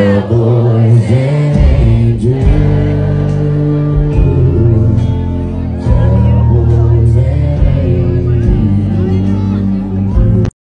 trouble